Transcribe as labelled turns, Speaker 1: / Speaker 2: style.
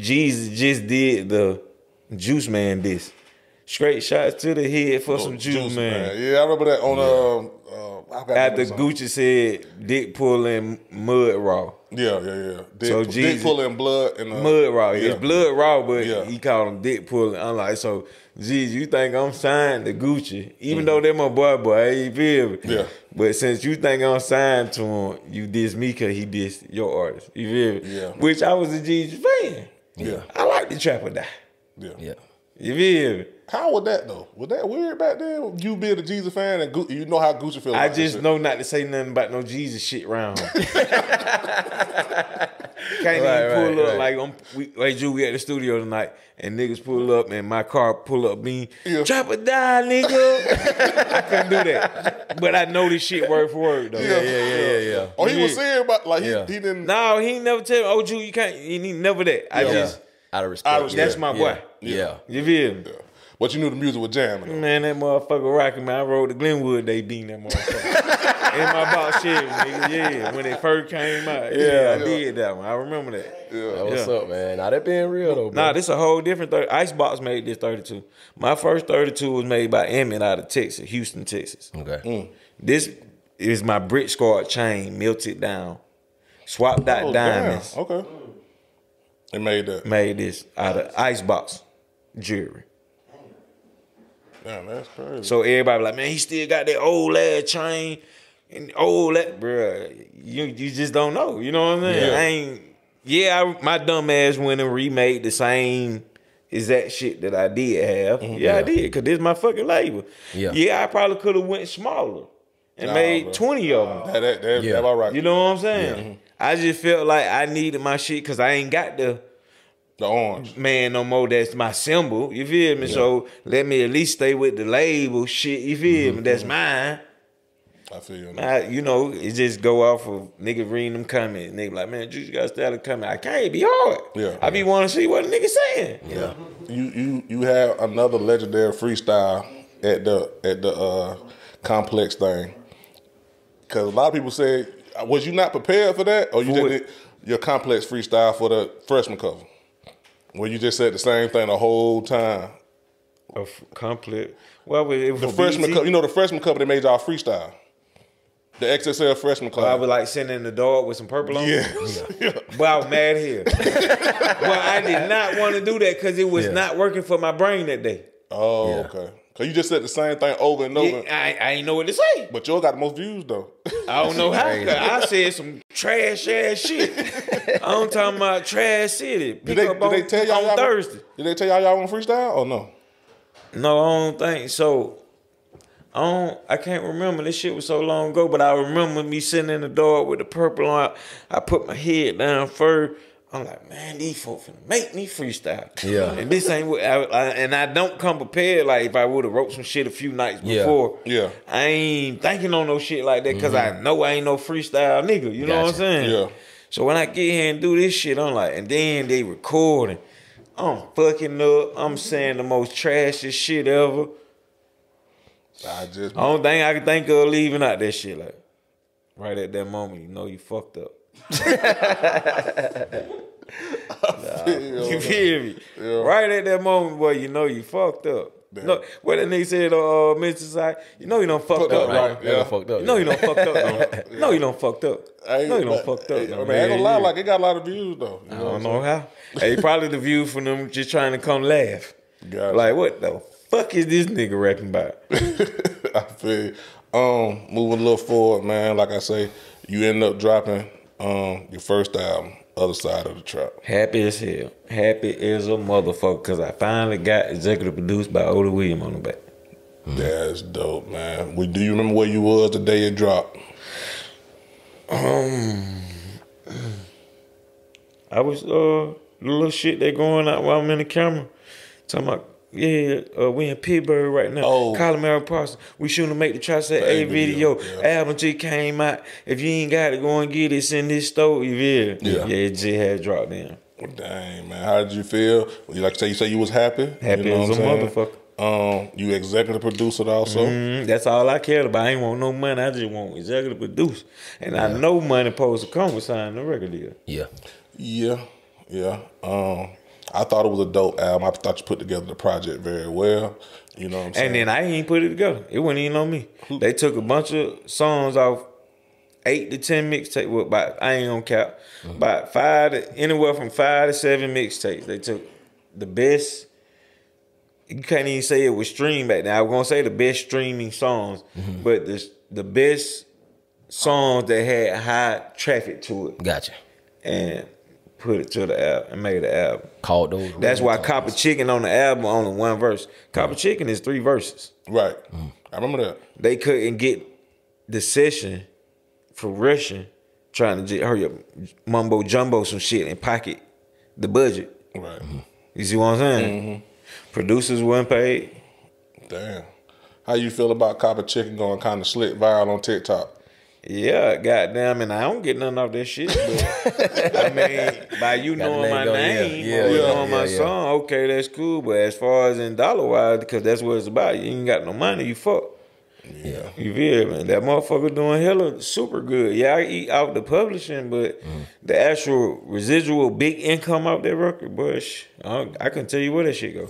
Speaker 1: Jeezy just did the Juice Man this. Straight shots to the head for some Juice, Man.
Speaker 2: Yeah, I remember that on um. Uh, forgot
Speaker 1: After
Speaker 2: the.
Speaker 1: Gucci said Dick pulling mud raw.
Speaker 2: Yeah, yeah, yeah. Dick,
Speaker 1: So
Speaker 2: Dick
Speaker 1: Jesus-
Speaker 2: pulling blood and uh,
Speaker 1: Mud raw.
Speaker 2: Yeah.
Speaker 1: It's blood raw, but
Speaker 2: Yeah.
Speaker 1: he called him dick pulling. I'm like, so geez, you think I'm signed to Gucci, even though they're my boy, boy, you feel me?
Speaker 2: Mm-hmm. Yeah.
Speaker 1: But since you think I'm signed to him, you diss me because he dissed your artist. You feel me?
Speaker 2: Yeah.
Speaker 1: Which I was a Jeezy fan.
Speaker 2: Yeah.
Speaker 1: I like the Trap or Die.
Speaker 2: Yeah.
Speaker 3: Yeah.
Speaker 1: You feel me?
Speaker 2: How was that though? Was that weird back then? You being a Jeezy fan and Gu- you know how Gucci feel.
Speaker 1: I just know not to say nothing about no Jeezy shit around. him. Can't
Speaker 3: Right,
Speaker 1: even pull
Speaker 3: right,
Speaker 1: up
Speaker 3: right.
Speaker 1: like I'm. We, like Drew, we at the studio tonight, and niggas pull up, and my car pull up, me
Speaker 2: Yeah.
Speaker 1: drop a die, nigga. I couldn't do that, but I know this shit word for word though.
Speaker 2: Yeah,
Speaker 3: Yeah, yeah, yeah, yeah.
Speaker 2: Oh, he was
Speaker 1: Yeah.
Speaker 2: saying about like he,
Speaker 3: Yeah.
Speaker 2: he didn't.
Speaker 1: No, he never tell me, oh, Drew, you can't. He never that. I just
Speaker 3: Out of respect.
Speaker 2: Out of-
Speaker 1: that's
Speaker 2: Yeah,
Speaker 1: my boy.
Speaker 3: Yeah.
Speaker 1: You feel me?
Speaker 2: Yeah. But you knew the music was jamming. though.
Speaker 1: Man, that motherfucker rocking, man. I rode the Glenwood, they beat that motherfucker. In my box shit, nigga. Yeah, when it first came out. Yeah, I did that one. I remember that.
Speaker 2: Yeah.
Speaker 3: What's
Speaker 1: Yeah.
Speaker 3: up, man? Now that being real though, bro.
Speaker 1: Nah, this a whole different 30. Icebox made this 32. My first 32 was made by Emmett out of Texas, Houston, Texas.
Speaker 3: okay. Mm.
Speaker 1: This is my Brick Squad chain, melted down. Swapped out
Speaker 2: Oh, damn.
Speaker 1: diamonds.
Speaker 2: Okay. It made that.
Speaker 1: Made this out of Icebox jewelry.
Speaker 2: Damn, that's crazy.
Speaker 1: So everybody like, man, he still got that old ass chain and old that, bruh. You you just don't know. You know what I'm saying?
Speaker 2: Yeah.
Speaker 1: I ain't. Yeah, I, my dumb ass went and remade the same exact shit that I did have. Mm-hmm. Yeah, I did because this is my fucking label.
Speaker 3: Yeah.
Speaker 1: yeah, I probably could have went smaller and
Speaker 2: Nah,
Speaker 1: made
Speaker 2: bro.
Speaker 1: twenty of them.
Speaker 2: that, that, that,
Speaker 3: Yeah.
Speaker 2: that about right.
Speaker 1: You know what I'm saying? Mm-hmm. I just felt like I needed my shit because I ain't got the
Speaker 2: the orange.
Speaker 1: man no more that's my symbol. You feel me? So let me at least stay with the label shit. You feel me? That's mine.
Speaker 2: I feel you.
Speaker 1: I, you know, it just go off of niggas reading them comments. Nigga like, man, you got start a comment. I can't be hard.
Speaker 2: Yeah.
Speaker 1: I be want to see what a nigga saying.
Speaker 3: Yeah.
Speaker 2: You you you have another legendary freestyle at the at the uh, complex thing. Cause a lot of people say, was you not prepared for that, or you
Speaker 1: For
Speaker 2: did your complex freestyle for the freshman cover, where you just said the same thing the whole time?
Speaker 1: A f- complete. Well, it was
Speaker 2: The freshman
Speaker 1: BET.
Speaker 2: you know, the freshman cover they made y'all freestyle. The XXL freshman cover.
Speaker 1: I was like sitting in the dog with some purple on.
Speaker 2: Yes. yeah.
Speaker 1: But I was mad here. well, I did not want to do that because it was
Speaker 3: Yeah.
Speaker 1: not working for my brain that day.
Speaker 2: Oh,
Speaker 3: Yeah.
Speaker 2: okay. Cause you just said the same thing over and over.
Speaker 1: Yeah, I, I ain't know what to say.
Speaker 2: But yours got the most views though.
Speaker 1: I don't know how. I said some trash ass shit. I'm talking about trash city. Pick
Speaker 2: Did they,
Speaker 1: up
Speaker 2: did
Speaker 1: on,
Speaker 2: they tell y'all
Speaker 1: on
Speaker 2: y'all
Speaker 1: Thursday.
Speaker 2: Did they tell y'all y'all want freestyle or no?
Speaker 1: No, I don't think so. I don't. I can't remember. This shit was so long ago, but I remember me sitting in the door with the purple on. I put my head down first. I'm like, man, these folks finna make me freestyle.
Speaker 3: Yeah.
Speaker 1: And this ain't what. I, I, and I don't come prepared. Like if I would have wrote some shit a few nights before.
Speaker 2: Yeah.
Speaker 1: I ain't thinking on no shit like that because I mm-hmm. know I ain't no freestyle nigga. You know what I'm saying?
Speaker 2: Yeah.
Speaker 1: So when I get here and do this shit, I'm like, and then they recording. I'm fucking up. I'm saying the most trashiest shit ever.
Speaker 2: I just
Speaker 1: Only thing I can think of leaving out that shit, like right at that moment, you know you fucked up. You feel me? Right at that moment, boy, you know you fucked up. No, what that nigga said, uh, Mr. Side, you know you don't fucked
Speaker 2: Fucked
Speaker 1: up,
Speaker 2: up,
Speaker 1: right?
Speaker 2: right.
Speaker 3: Yeah.
Speaker 2: Yeah.
Speaker 3: fucked up.
Speaker 1: You know you don't fucked up. No, no you don't fucked up.
Speaker 2: I
Speaker 1: No, you don't fucked up.
Speaker 2: I
Speaker 1: no,
Speaker 2: I ain't gonna lie,
Speaker 1: yeah.
Speaker 2: like it got a lot of views though. You
Speaker 1: I
Speaker 2: know
Speaker 1: don't
Speaker 2: what
Speaker 1: know how. hey, probably the view from them just trying to come laugh.
Speaker 2: Gotcha.
Speaker 1: Like, what the fuck is this nigga rapping about?
Speaker 2: I feel you. Um, moving a little forward, man. Like I say, you end up dropping um your first album, Other Side of the Trap.
Speaker 1: Happy as hell. Happy as a motherfucker because I finally got executive produced by Oda William on the back.
Speaker 2: That's dope, man. We, do you remember where you was the day it dropped?
Speaker 1: Um, I was uh the little shit they going out while I'm in the camera. Talking about yeah, uh, we in Pittsburgh right now.
Speaker 2: Oh.
Speaker 1: Colin Parsons. We shooting to make the Tri
Speaker 2: A
Speaker 1: A video.
Speaker 2: video, yeah.
Speaker 1: Album just came out. If you ain't got it, go and get it. It's in this store. You feel?
Speaker 2: Yeah.
Speaker 1: Yeah, it just had dropped in.
Speaker 2: Dang, man. How did you feel? You like to say you say you was happy?
Speaker 1: Happy
Speaker 2: you know
Speaker 1: as
Speaker 2: what
Speaker 1: a
Speaker 2: I'm saying?
Speaker 1: motherfucker.
Speaker 2: Um, you executive producer also.
Speaker 1: Mm, that's all I cared about. I ain't want no money. I just want executive produce. And I know money supposed to come with signing the record deal.
Speaker 3: Yeah.
Speaker 2: Yeah, yeah. Um, I thought it was a dope album. I thought you put together the project very well. You know what I'm saying?
Speaker 1: And then I ain't put it together. It wasn't even on me. They took a bunch of songs off eight to ten mixtape. Well, about I ain't gonna count. About mm-hmm. five to anywhere from five to seven mixtapes. They took the best. You can't even say it was streamed back then. I was gonna say the best streaming songs, mm-hmm. but the the best songs that had high traffic to it,
Speaker 4: Gotcha.
Speaker 1: and put it to the album and made the album.
Speaker 4: Called those.
Speaker 1: That's why
Speaker 4: ringtones.
Speaker 1: Copper Chicken on the album only one verse. Copper Chicken is three verses.
Speaker 2: right. I remember that.
Speaker 1: They couldn't get the session for Russian trying to just hurry up, mumbo jumbo some shit and pocket the budget.
Speaker 2: Right. Mm-hmm.
Speaker 1: You see what I'm saying? Mm-hmm. Producers weren't paid.
Speaker 2: Damn. How you feel about Copper Chicken going kind of slick viral on TikTok?
Speaker 1: Yeah, goddamn, and I don't get nothing off that shit. But I mean, by you
Speaker 4: Got the
Speaker 1: knowing my
Speaker 4: go,
Speaker 1: name,
Speaker 4: yeah,
Speaker 1: or you
Speaker 2: yeah,
Speaker 1: knowing my
Speaker 4: yeah, yeah.
Speaker 1: song, okay, that's cool. But as far as in dollar wise, because that's what it's about, you ain't got no money, you fuck.
Speaker 2: Yeah.
Speaker 1: You feel me? That motherfucker doing hella super good. Yeah, I eat out the publishing, but
Speaker 4: Mm.
Speaker 1: the actual residual big income out that record, bush, I, I can tell you where that shit go.